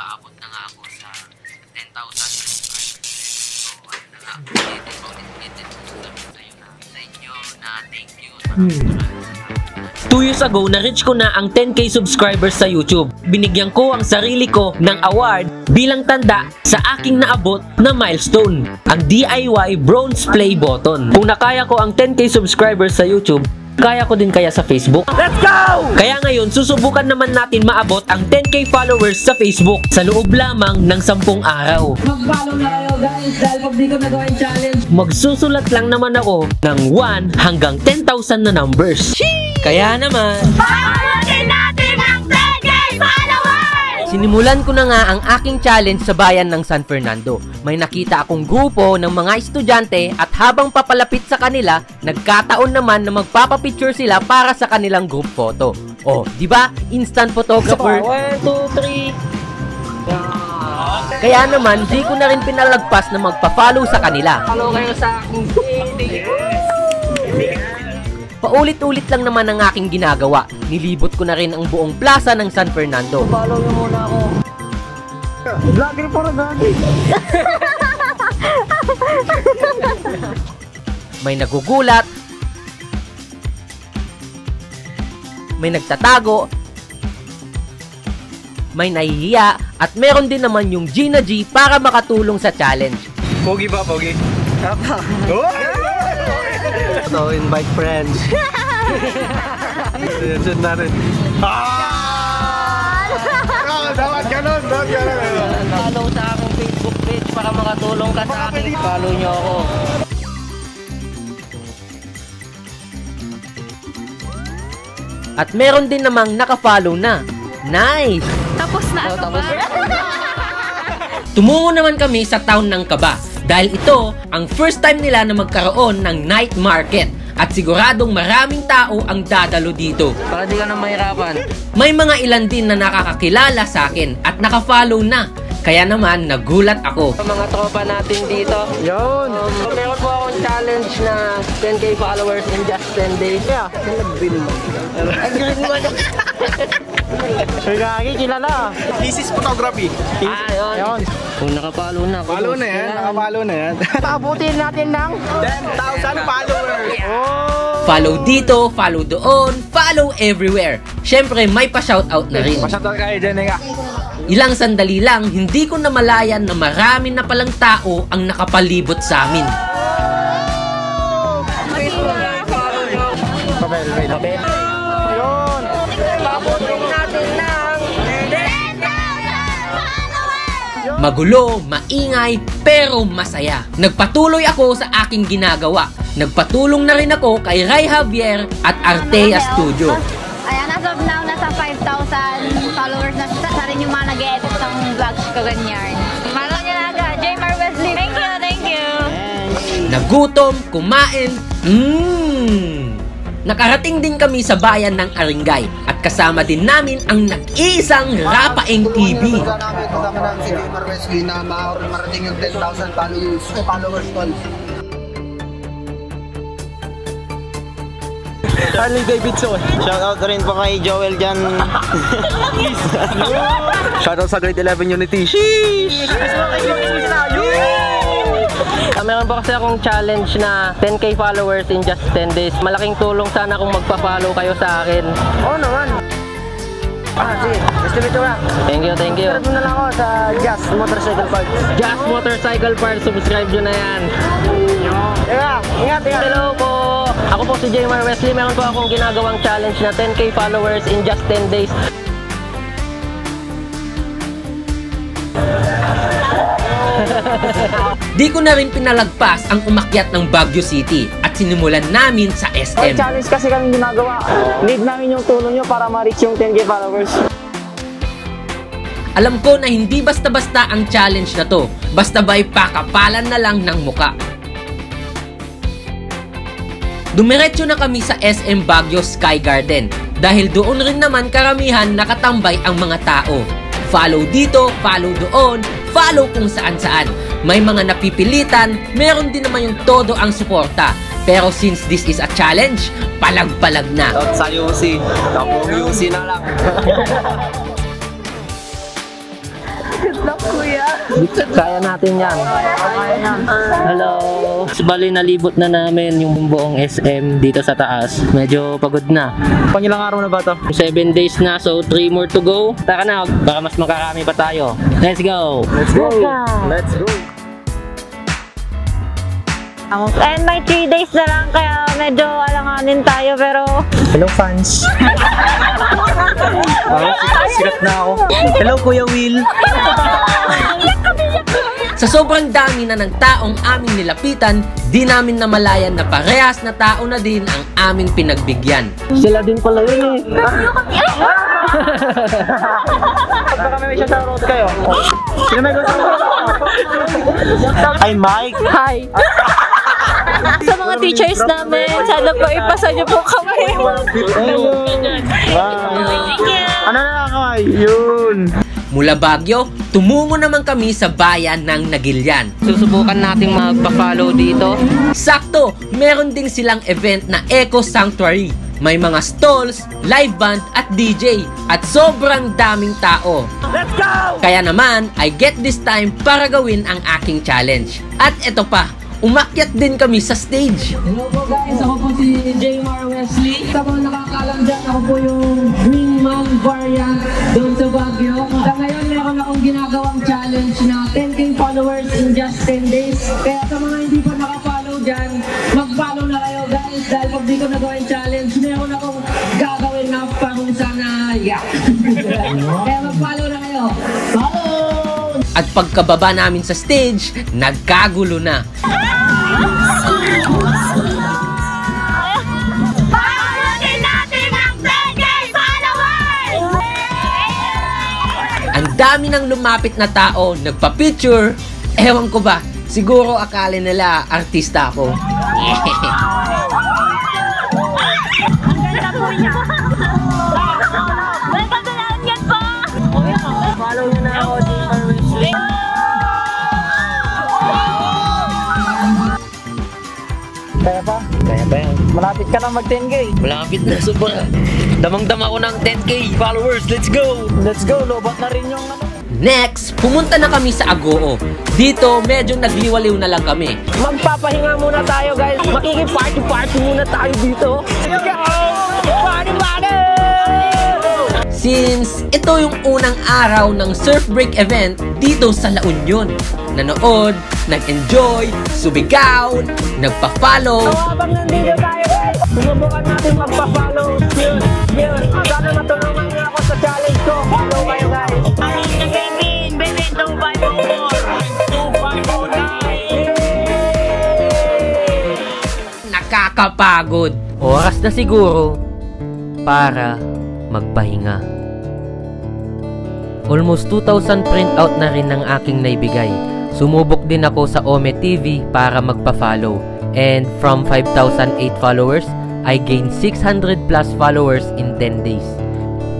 paabot na nga ako sa 10,000 subscribers. So, ano na thank you, salamat. 2 years ago, na-reach ko na ang 10k subscribers sa YouTube. Binigyan ko ang sarili ko ng award bilang tanda sa aking naabot na milestone, ang DIY Bronze Play Button. Kung nakaya ko ang 10k subscribers sa YouTube, kaya ko din kaya sa Facebook. Let's go! Kaya ngayon, susubukan naman natin maabot ang 10k followers sa Facebook sa loob lamang ng 10 araw. Mag-follow na kayo guys dahil pag di ko nagawa yung challenge, Magsusulat lang naman ako ng 1 hanggang 10,000 na numbers. Kaya naman, Paabutin Sinimulan ko na nga ang aking challenge sa bayan ng San Fernando. May nakita akong grupo ng mga estudyante at habang papalapit sa kanila, nagkataon naman na magpapapicture sila para sa kanilang group photo. Oh, di ba? Instant photographer. 1, 2, 3. Kaya naman, di ko na rin pinalagpas na magpa-follow sa kanila. follow kayo sa aking page. Paulit-ulit lang naman ang aking ginagawa. Nilibot ko na rin ang buong plaza ng San Fernando. Follow nyo muna ako. Vlogger po na may nagugulat, may nagtatago, may nahihiya, at meron din naman yung Gina G para makatulong sa challenge. Pogi ba, Pogi? so, invite friends. Yan, yan natin. Ah! Dapat ganun, dapat ganun. Follow sa aking Facebook page para makatulong ka sa akin. Follow nyo ako. At meron din namang nakafollow na. Nice! Tapos na ano ba? Tumungo naman kami sa town ng Kaba dahil ito ang first time nila na magkaroon ng night market at siguradong maraming tao ang dadalo dito. Para di ka na mahirapan. May mga ilan din na nakakakilala sa akin at nakafollow na. Kaya naman nagulat ako. Sa mga tropa natin dito. Yun! Um, meron po akong challenge na 10k followers in just 10 days. Yeah. Nag-bill mo. Ang mo. Sir Gagi, kilala. This is photography. Ah, yun. Yun. Kung nakapalo na. Follow na yan, nakapalo na yan. Pabutin natin ng 10,000 followers. Oh! Follow dito, follow doon, follow everywhere. Syempre may pa-shoutout na rin. Pasyatol kayo dyan, nga. Ilang sandali lang, hindi ko namalayan na marami na palang tao ang nakapalibot sa amin. Pabel, pabel. Yun! Pabutin natin ng 10,000 followers! Magulo, maingay, pero masaya. Nagpatuloy ako sa aking ginagawa. Nagpatulong na rin ako kay Ray Javier at Artea Studio. Ayan, as of now, nasa 5,000 followers yung mga nag-edit ng vlogs ko ganyan. Follow nyo na agad, Jmar Wesley. Thank you, thank you. Nagutom, kumain, mmm! Nakarating din kami sa bayan ng Aringay at kasama din namin ang nag-iisang Rapaeng TV. Kasama namin, kasama namin si Gamer Wesley na ma- marating yung 10,000 followers, followers Harley Davidson. Shoutout rin po kay Joel dyan. Shoutout sa grade 11 Unity. Sheesh! Ah, meron pa kasi akong challenge na 10k followers in just 10 days. Malaking tulong sana kung magpa-follow kayo sa akin. Oo naman. Ah, sige. Gusto mo ito na. Thank you, thank you. Subscribe mo na lang ako sa Jazz Motorcycle Park. Just Motorcycle Parts, subscribe nyo na yan. Teka, ingat, ingat. Hello po! Ako po si Jmar Wesley. Meron po akong ginagawang challenge na 10k followers in just 10 days. Di ko na rin pinalagpas ang umakyat ng Baguio City at sinimulan namin sa May SM. challenge kasi kami ginagawa. Need namin yung tulong nyo para ma-reach yung 10k followers. Alam ko na hindi basta-basta ang challenge na to. Basta ba'y pakapalan na lang ng muka. Dumiretso na kami sa SM Baguio Sky Garden dahil doon rin naman karamihan nakatambay ang mga tao. Follow dito, follow doon, follow kung saan saan. May mga napipilitan, meron din naman yung todo ang suporta. Pero since this is a challenge, palag-palag na. Sa UC. Ako UC na lang. Kaya natin yan. Hello. Bali nalibot na namin yung buong SM dito sa taas. Medyo pagod na. Pangilang araw na ba to? 7 days na, so 3 more to go. Tara na, baka mas makarami pa tayo. Let's go! Let's go! Let's go! And may 3 days na lang, kaya medyo alanganin tayo, pero Hello fans! Ah, sikat na ako. Hello Kuya Will! Sa sobrang dami na ng taong aming nilapitan, di namin namalayan na parehas na tao na din ang aming pinagbigyan. Sila din pala yun eh. Baka may siya shoutout kayo. Sino may gusto Hi Mike! hi! Sa mga teachers namin, sana po ipasa niyo po kami. Hello! Wow! Yun! Mula Baguio, tumungo naman kami sa bayan ng Nagilian. Susubukan nating magpa-follow dito. Sakto, meron ding silang event na Eco Sanctuary. May mga stalls, live band at DJ at sobrang daming tao. Let's go! Kaya naman, I get this time para gawin ang aking challenge. At eto pa, umakyat din kami sa stage. Hello po guys, ako po si Jaymar Wesley. Sa mga nakakalam dyan, ako po yung wingman variant doon sa Baguio. Sa ngayon, meron akong ginagawang challenge na 10k followers in just 10 days. Kaya sa mga hindi pa nakapollow dyan, mag-follow na kayo guys. Dahil pag di ko nagawa yung challenge, meron akong gagawin na parusa na yeah. Kaya mag-follow pagkababa namin sa stage, nagkagulo na. Ang 10k followers! Ang dami ng lumapit na tao, nagpa-picture. Ewan ko ba, siguro akala nila artista ako. Follow nyo na ako, Kaya pa? Kaya ba yan? Malapit ka na mag 10k. Malapit na sobra. Damang-dama ko ng 10k followers. Let's go! Let's go! Lobat na rin yung ano. Next, pumunta na kami sa Agoo. Dito, medyo nagliwaliw na lang kami. Magpapahinga muna tayo guys. Makiki-party-party muna tayo dito. Party-party! Since ito yung unang araw ng surf break event dito sa La Union. Nanood, nag-enjoy, subigaw, nagpa-follow, Habang nandito tayo guys, susubukan natin magpa-follow. Yun, yun. Sana matulungan niyo ako sa challenge ko. Follow kayo guys. Baby, baby, 2504! nakakapagod. Oras na siguro para magpahinga. Almost 2,000 printout na rin ng aking naibigay. Sumubok din ako sa Ome TV para magpa-follow. And from 5,008 followers, I gained 600 plus followers in 10 days.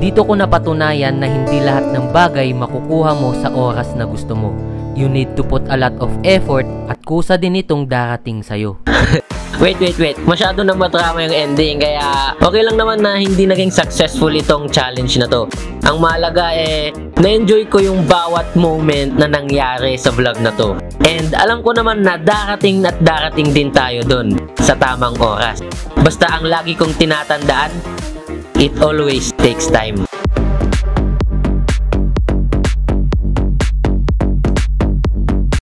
Dito ko napatunayan na hindi lahat ng bagay makukuha mo sa oras na gusto mo. You need to put a lot of effort at kusa din itong darating sa'yo. Wait, wait, wait. Masyado na matrama yung ending. Kaya okay lang naman na hindi naging successful itong challenge na to. Ang mahalaga eh, na-enjoy ko yung bawat moment na nangyari sa vlog na to. And alam ko naman na darating at darating din tayo dun sa tamang oras. Basta ang lagi kong tinatandaan, it always takes time.